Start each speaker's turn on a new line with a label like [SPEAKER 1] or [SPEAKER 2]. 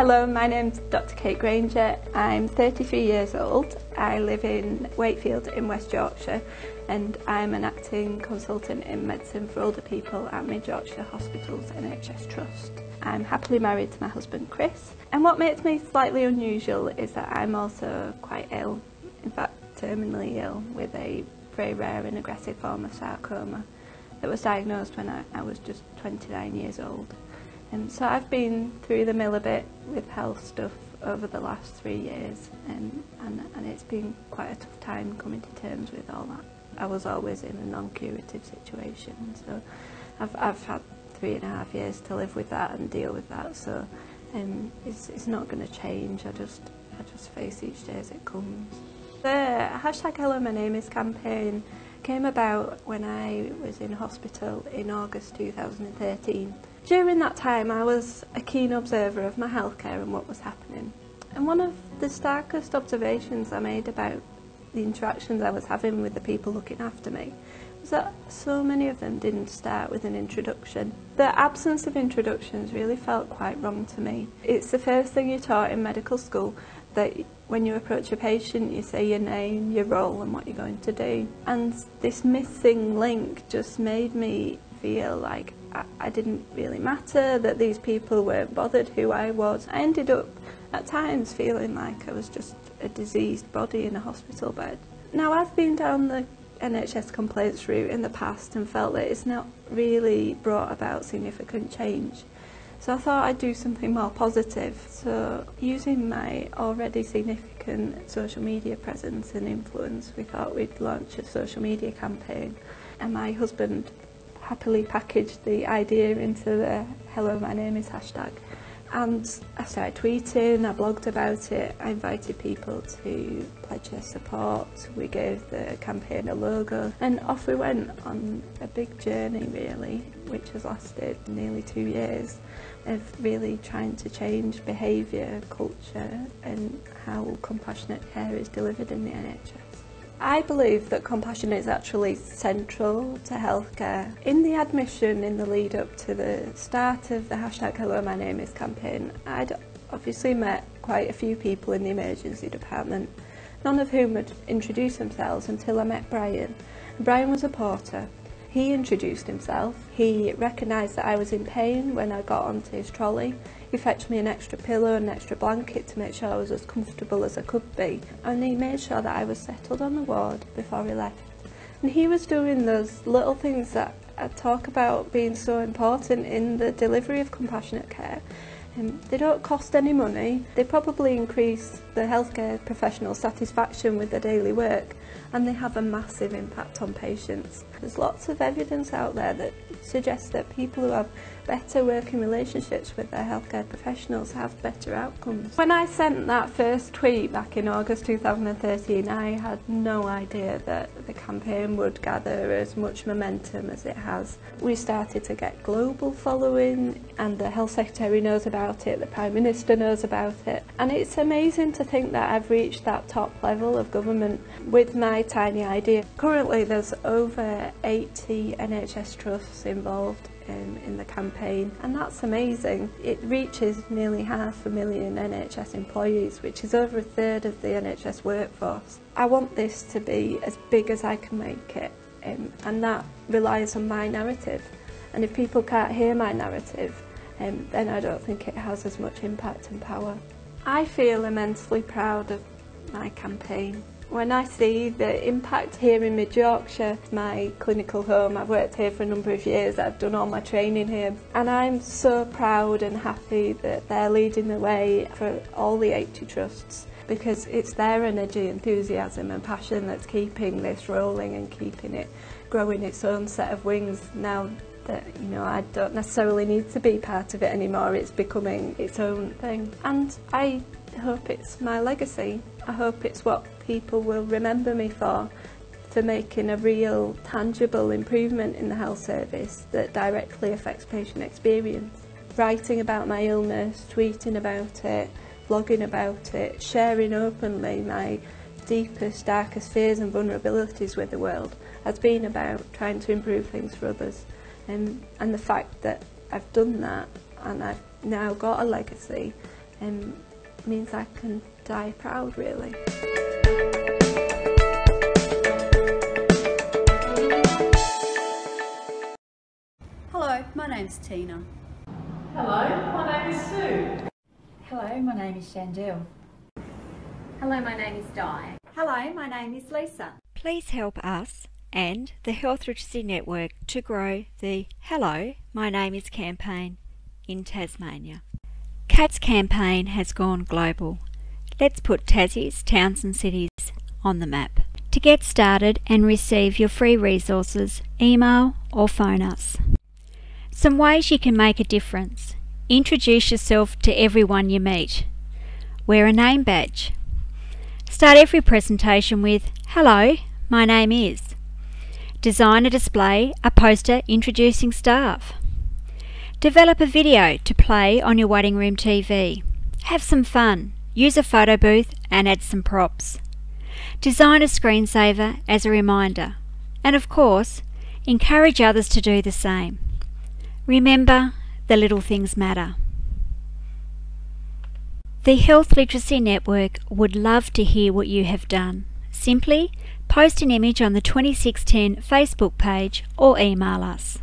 [SPEAKER 1] Hello, my name's Dr Kate Granger. I'm 33 years old. I live in Wakefield in West Yorkshire and I'm an acting consultant in medicine for older people at Mid Yorkshire Hospitals NHS Trust. I'm happily married to my husband Chris and what makes me slightly unusual is that I'm also quite ill, in fact terminally ill with a very rare and aggressive form of sarcoma that was diagnosed when I, I was just 29 years old. And so I've been through the mill a bit with health stuff over the last three years and, and, and it's been quite a tough time coming to terms with all that. I was always in a non-curative situation so I've, I've had three and a half years to live with that and deal with that so um, it's, it's not going to change, I just, I just face each day as it comes. The hashtag Hello My Name Is campaign came about when I was in hospital in August 2013 During that time I was a keen observer of my healthcare and what was happening. And one of the starkest observations I made about the interactions I was having with the people looking after me was that so many of them didn't start with an introduction. The absence of introductions really felt quite wrong to me. It's the first thing you're taught in medical school that when you approach a patient you say your name, your role and what you're going to do. And this missing link just made me feel like I, I didn't really matter, that these people weren't bothered who I was. I ended up at times feeling like I was just a diseased body in a hospital bed. Now I've been down the NHS complaints route in the past and felt that it's not really brought about significant change. So I thought I'd do something more positive. So using my already significant social media presence and influence, we thought we'd launch a social media campaign. And my husband happily packaged the idea into the hello my name is hashtag and I started tweeting, I blogged about it, I invited people to pledge their support, we gave the campaign a logo and off we went on a big journey really which has lasted nearly two years of really trying to change behaviour, culture and how compassionate care is delivered in the NHS. I believe that compassion is actually central to healthcare. In the admission in the lead up to the start of the hashtag Hello My Name Is campaign, I'd obviously met quite a few people in the emergency department, none of whom had introduced themselves until I met Brian. Brian was a porter. He introduced himself. He recognised that I was in pain when I got onto his trolley. He fetched me an extra pillow and an extra blanket to make sure I was as comfortable as I could be. And he made sure that I was settled on the ward before he left. And he was doing those little things that I talk about being so important in the delivery of compassionate care. Um, they don't cost any money. They probably increase the healthcare professional satisfaction with their daily work and they have a massive impact on patients. There's lots of evidence out there that suggests that people who have better working relationships with their healthcare professionals have better outcomes. When I sent that first tweet back in August 2013, I had no idea that the campaign would gather as much momentum as it has. We started to get global following and the Health Secretary knows about it, the Prime Minister knows about it. And it's amazing to think that I've reached that top level of government with my tiny idea. Currently there's over 80 NHS trusts involved um, in the campaign and that's amazing. It reaches nearly half a million NHS employees which is over a third of the NHS workforce. I want this to be as big as I can make it um, and that relies on my narrative and if people can't hear my narrative um, then I don't think it has as much impact and power. I feel immensely proud of my campaign. When I see the impact here in Mid Yorkshire, my clinical home, I've worked here for a number of years, I've done all my training here and I'm so proud and happy that they're leading the way for all the 80 trusts because it's their energy, enthusiasm and passion that's keeping this rolling and keeping it growing its own set of wings. Now that you know I don't necessarily need to be part of it anymore it's becoming its own thing. And I hope it's my legacy. I hope it's what people will remember me for, for making a real tangible improvement in the health service that directly affects patient experience. Writing about my illness, tweeting about it, blogging about it, sharing openly my deepest, darkest fears and vulnerabilities with the world has been about trying to improve things for others. And, and the fact that I've done that and I've now got a legacy and means I can die proud really.
[SPEAKER 2] Name's Tina.
[SPEAKER 3] Hello, my name is Sue.
[SPEAKER 4] Hello, my name is Shandell.
[SPEAKER 5] Hello, my name is Di.
[SPEAKER 2] Hello, my name is Lisa.
[SPEAKER 6] Please help us and the Health Literacy Network to grow the Hello, my name is campaign in Tasmania. Kate's campaign has gone global. Let's put Tassie's towns and cities on the map. To get started and receive your free resources, email or phone us. Some ways you can make a difference. Introduce yourself to everyone you meet. Wear a name badge. Start every presentation with, Hello, my name is. Design a display, a poster introducing staff. Develop a video to play on your waiting room TV. Have some fun. Use a photo booth and add some props. Design a screensaver as a reminder. And of course, encourage others to do the same. Remember, the little things matter. The Health Literacy Network would love to hear what you have done. Simply post an image on the 2610 Facebook page or email us.